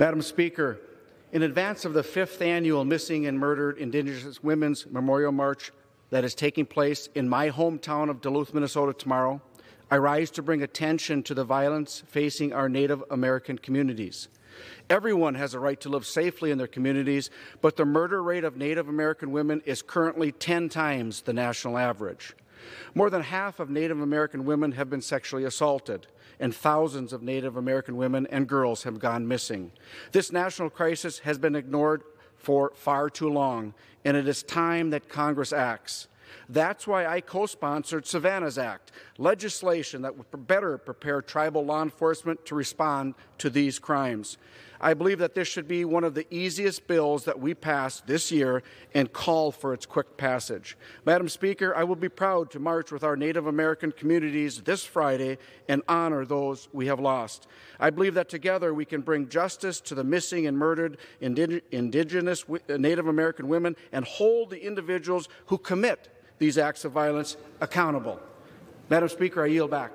Madam Speaker, in advance of the fifth annual Missing and Murdered Indigenous Women's Memorial March that is taking place in my hometown of Duluth, Minnesota tomorrow, I rise to bring attention to the violence facing our Native American communities. Everyone has a right to live safely in their communities, but the murder rate of Native American women is currently 10 times the national average. More than half of Native American women have been sexually assaulted, and thousands of Native American women and girls have gone missing. This national crisis has been ignored for far too long, and it is time that Congress acts. That's why I co sponsored Savanna's Act, legislation that would better prepare tribal law enforcement to respond to these crimes. I believe that this should be one of the easiest bills that we pass this year and call for its quick passage. Madam Speaker, I will be proud to march with our Native American communities this Friday and honor those we have lost. I believe that together we can bring justice to the missing and murdered Indigenous Native American women and hold the individuals who commit these acts of violence accountable. Madam Speaker, I yield back.